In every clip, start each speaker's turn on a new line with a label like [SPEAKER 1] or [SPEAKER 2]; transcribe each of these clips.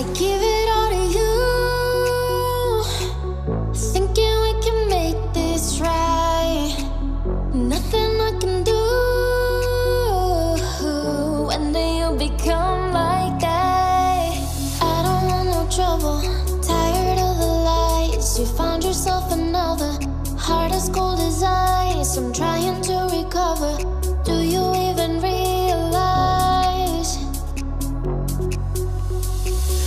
[SPEAKER 1] I give it all.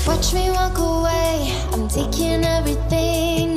[SPEAKER 1] Watch me walk away. I'm taking everything.